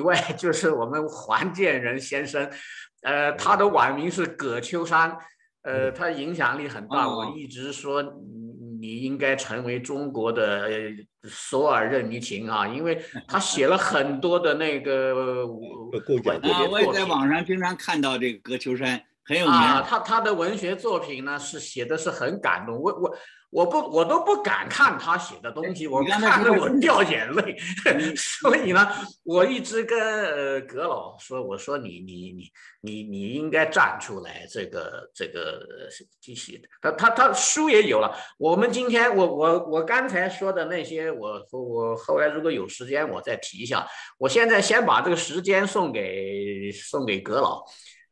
以外，就是我们黄建仁先生，呃，他的网名是葛秋山，呃，他影响力很大，我一直说你你应该成为中国的索尔任尼琴啊，因为他写了很多的那个 啊，我也在网上经常看到这个葛秋山。很有名啊，他他的文学作品呢是写的是很感动，我我我不我都不敢看他写的东西，我看着我掉眼泪，所以呢，我一直跟呃葛老说，我说你你你你你应该站出来，这个这个继续，他他他书也有了，我们今天我我我刚才说的那些，我我后来如果有时间我再提一下，我现在先把这个时间送给送给葛老。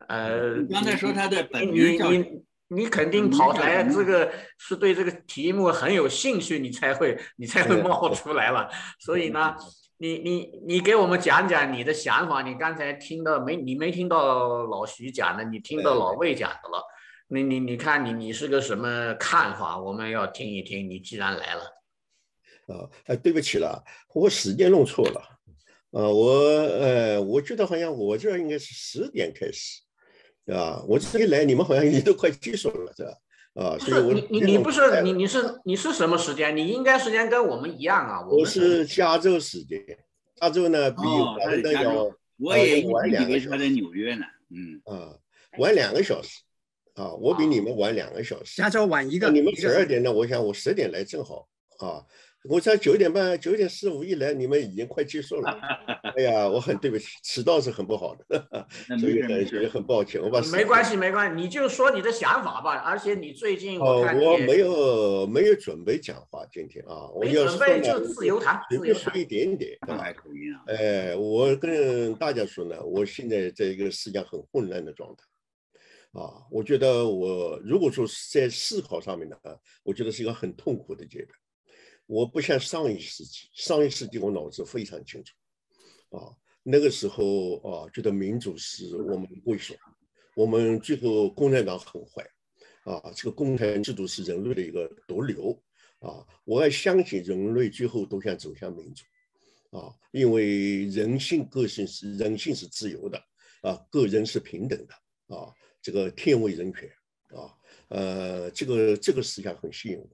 呃，你刚才说他的本名你你你肯定跑来，这个是对这个题目很有兴趣，你才会你才会冒出来了。所以呢，你你你给我们讲讲你的想法。你刚才听到没？你没听到老徐讲的，你听到老魏讲的了。你你你看你你是个什么看法？我们要听一听。你既然来了，啊，哎，对不起了，我时间弄错了。呃，我呃，我觉得好像我这应该是十点开始。啊，我这一来，你们好像已经都快结束了，是吧？啊，所以我你你你不是你你是你是什么时间？你应该时间跟我们一样啊。我是加州时间，加州呢比我们的要我也晚两个小时。他在纽约呢，嗯啊，晚两个小时啊，我比你们晚两个小时。加州晚一个，你们十二点呢？我想我十点来正好啊。我才九点半、九点十五一来，你们已经快结束了。哎呀，我很对不起，迟到是很不好的，所以很所以很抱歉。我把没关系，没关系，你就说你的想法吧。而且你最近我我没有没有准备讲话，今天啊，我要准备就自由谈，自由说一点点。哎，我跟大家说呢，我现在在一个思想很混乱的状态。啊，我觉得我如果说在思考上面呢，我觉得是一个很痛苦的阶段。我不像上一世纪，上一世纪我脑子非常清楚，啊，那个时候啊，觉得民主是我们归属，我们最后共产党很坏，啊，这个共产制度是人类的一个毒瘤，啊，我还相信人类最后都想走向民主，啊，因为人性个性是人性是自由的，啊，个人是平等的，啊，这个天为人权，啊，呃，这个这个思想很吸引我。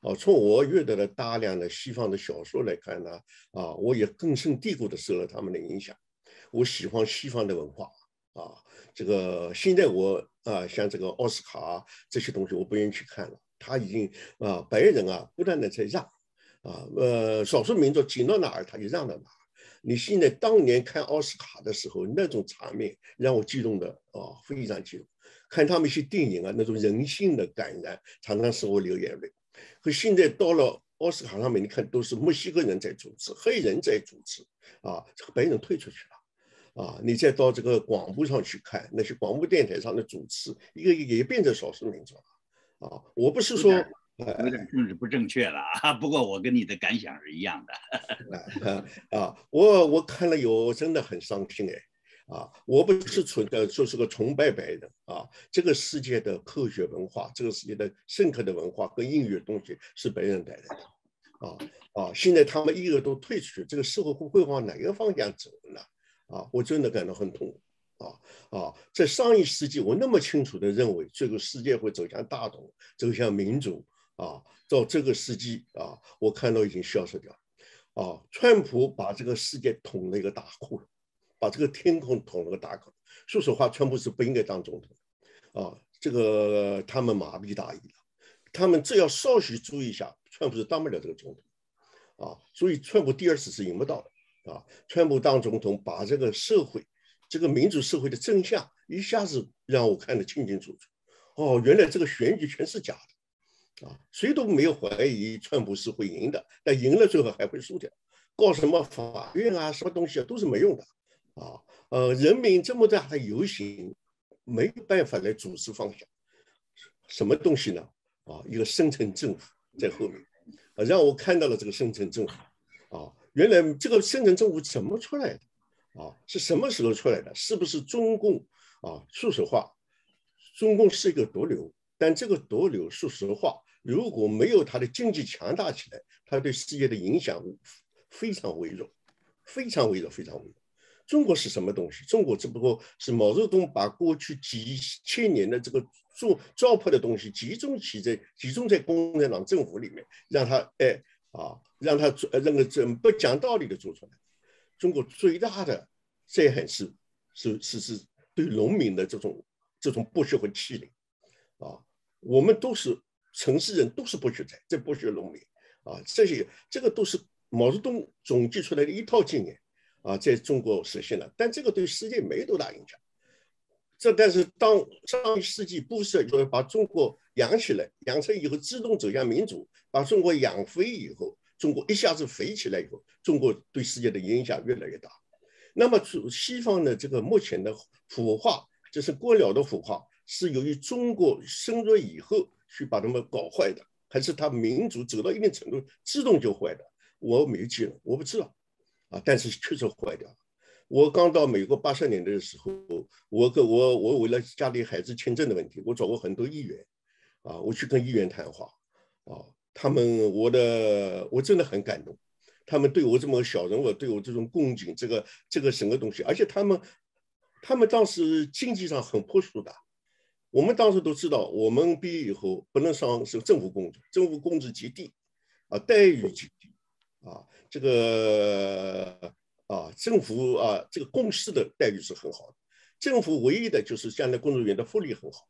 啊，从我阅读了大量的西方的小说来看呢，啊，我也根深蒂固的受了他们的影响。我喜欢西方的文化，啊，这个现在我啊，像这个奥斯卡这些东西，我不愿意去看了。他已经啊，白人啊，不断的在让，啊，呃，少数民族紧到哪儿他就让到哪儿。你现在当年看奥斯卡的时候，那种场面让我激动的啊，非常激动。看他们一些电影啊，那种人性的感染，常常使我流眼泪。可现在到了奥斯卡上面，你看都是墨西哥人在主持，黑人在主持，啊，这个白人退出去了，啊，你再到这个广播上去看，那些广播电台上的主持，一个也变成少数民族了，啊，我不是说有点政治不正确了啊，不过我跟你的感想是一样的，啊，我我看了有真的很伤心哎。啊，我不是纯的就是个崇拜白人啊，这个世界的科学文化，这个世界的深刻的文化跟音乐东西是白人带来的，啊啊，现在他们一个都退出去，这个社会会会往哪个方向走呢？啊，我真的感到很痛苦啊啊，在上一世纪，我那么清楚的认为这个世界会走向大同，走向民主啊，到这个世纪啊，我看到已经消失掉，啊，川普把这个世界捅了一个大窟窿。把这个天空捅了个大口。说实话，川普是不应该当总统，啊，这个他们麻痹大意了。他们只要稍许注意一下，川普是当不了这个总统，啊，所以川普第二次是赢不到的，啊，川普当总统把这个社会，这个民主社会的真相一下子让我看得清清楚楚。哦，原来这个选举全是假的，啊，谁都没有怀疑川普是会赢的，但赢了最后还会输掉，告什么法院啊，什么东西啊，都是没用的。啊，呃，人民这么大的游行，没有办法来组织方向，什么东西呢？啊，一个深层政府在后面，啊，让我看到了这个深层政府。啊，原来这个深层政府怎么出来的？啊，是什么时候出来的？是不是中共？啊，说实话，中共是一个毒瘤，但这个毒瘤，说实话，如果没有它的经济强大起来，它对世界的影响非常微弱，非常微弱，非常微弱。中国是什么东西？中国只不过是毛泽东把过去几千年的这个做糟粕的东西集中起在集中在共产党政府里面，让他哎啊，让他做那个这不讲道理的做出来。中国最大的灾害是是是是对农民的这种这种剥削和欺凌啊！我们都是城市人，都是剥削者，在剥削农民啊！这些这个都是毛泽东总结出来的一套经验。啊，在中国实现了，但这个对世界没多大影响。这但是当上一世纪布什就是把中国养起来，养成以后自动走向民主，把中国养肥以后，中国一下子肥起来以后，中国对世界的影响越来越大。那么西方的这个目前的腐化，就是过了的腐化，是由于中国深入以后去把他们搞坏的，还是他民主走到一定程度自动就坏的？我没记了，我不知道。啊，但是确实坏掉了。我刚到美国八十年代的时候，我跟我我为了家里孩子签证的问题，我找过很多议员，啊，我去跟议员谈话，啊，他们我的我真的很感动，他们对我这么小人物，对我这种恭敬，这个这个什么东西，而且他们他们当时经济上很朴素的，我们当时都知道，我们毕业以后不能上是政府工作，政府工资极低，啊，待遇极低，啊。这个啊，政府啊，这个公司的待遇是很好的。政府唯一的就是将来工作人员的福利很好，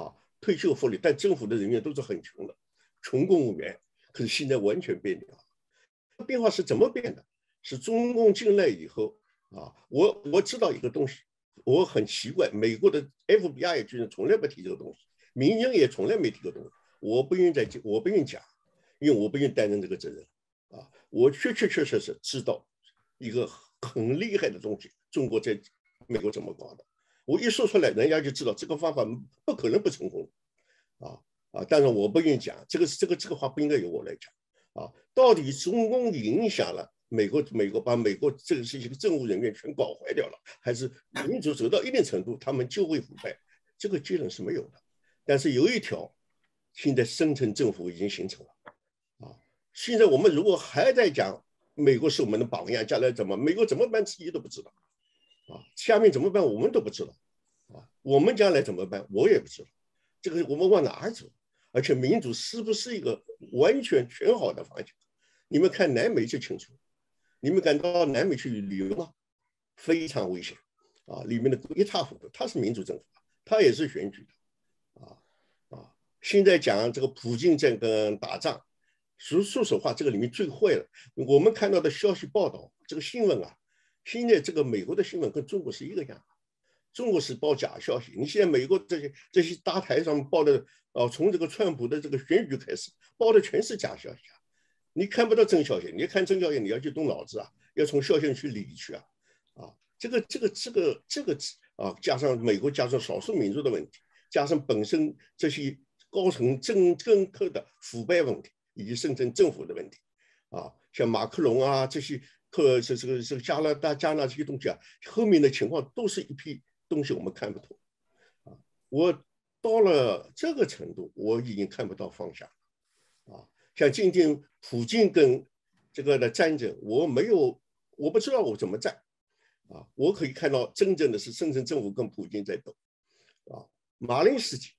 啊，退休福利。但政府的人员都是很穷的，穷公务员。可是现在完全变掉了。变化是怎么变的？是中共进来以后啊，我我知道一个东西，我很奇怪，美国的 FBI 居然从来不提这个东西，民间也从来没提过东西。我不愿意再，我不愿意讲，因为我不愿意担任这个责任。啊，我确确确实实知道一个很厉害的东西，中国在美国怎么搞的。我一说出来，人家就知道这个方法不可能不成功。啊啊！但是我不愿意讲这个，这个这个话不应该由我来讲。啊，到底中共影响了美国，美国把美国这个这些个政务人员全搞坏掉了，还是民主走到一定程度，他们就会腐败？这个结论是没有的。但是有一条，现在深层政府已经形成了。现在我们如果还在讲美国是我们的榜样，将来怎么美国怎么办自己都不知道，啊，下面怎么办我们都不知道，啊，我们将来怎么办我也不知道，这个我们往哪儿走？而且民主是不是一个完全全好的方向？你们看南美就清楚，你们敢到南美去旅游吗？非常危险，啊，里面的一塌糊涂。它是民主政府，它也是选举的，啊啊，现在讲这个普京在跟打仗。说说实话，这个里面最坏了。我们看到的消息报道，这个新闻啊，现在这个美国的新闻跟中国是一个样。中国是报假消息，你现在美国这些这些大台上报的，哦，从这个川普的这个选举开始，报的全是假消息啊。你看不到真消息，你看真消息，你要去动脑子啊，要从消息去理去啊。啊，这个这个这个这个啊，加上美国加上少数民族的问题，加上本身这些高层政政客的腐败问题。以及深圳政府的问题，啊，像马克龙啊这些，克这这个这个加拿大加拿大这些东西啊，后面的情况都是一批东西我们看不透，啊，我到了这个程度，我已经看不到方向，啊，像今天普京跟这个的战争，我没有，我不知道我怎么战，啊，我可以看到真正的是深圳政府跟普京在斗，啊，马林斯基，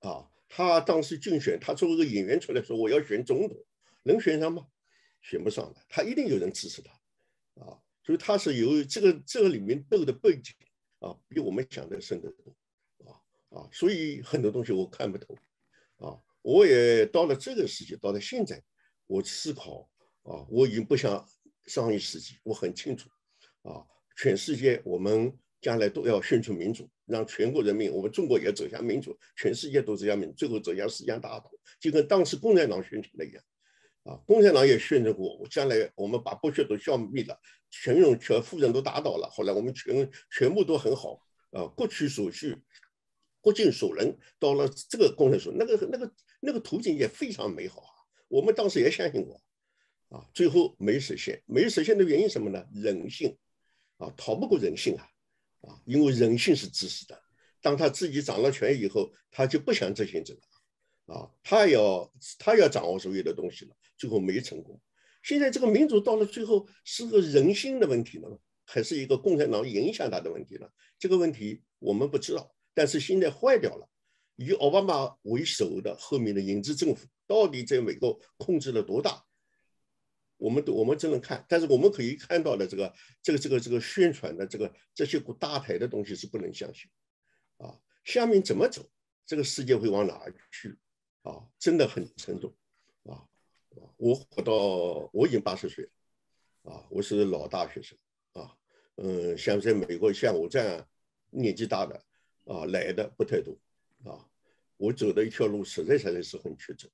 啊。他当时竞选，他作为一个演员出来说我要选总统，能选上吗？选不上的，他一定有人支持他，啊，所以他是由于这个这个里面斗的背景啊，比我们想的深得多，啊啊，所以很多东西我看不透，啊，我也到了这个时期，到了现在，我思考啊，我已经不像上一世纪，我很清楚，啊，全世界我们。将来都要宣传民主，让全国人民，我们中国也走向民主，全世界都走向民，最后走向世界大同，就跟当时共产党宣传的一样，啊，共产党也宣传过，我将来我们把剥削都消灭了，全用全富人都打倒了，后来我们全全部都很好，啊，各取所需，各尽所能，到了这个共产所那个那个那个途径也非常美好啊，我们当时也相信过，啊，最后没实现，没实现的原因什么呢？人性，啊，逃不过人性啊。啊，因为人性是自私的，当他自己掌了权以后，他就不想执行这个，啊，他要他要掌握所有的东西了，最后没成功。现在这个民主到了最后是个人性的问题了，还是一个共产党影响他的问题呢？这个问题我们不知道。但是现在坏掉了，以奥巴马为首的后面的影子政府到底在美国控制了多大？我们都我们只能看，但是我们可以看到的这个这个这个这个宣传的这个这些股大台的东西是不能相信，啊，下面怎么走？这个世界会往哪儿去？啊，真的很沉重，啊，我活到我已经八十岁了，啊，我是老大学生，啊，嗯，像在美国像我这样年纪大的，啊，来的不太多，啊，我走的一条路实在实在是很曲折，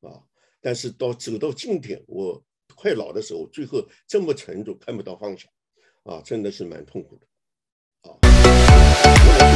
啊，但是到走到今天我。快老的时候，最后这么沉重，看不到方向，啊，真的是蛮痛苦的，啊。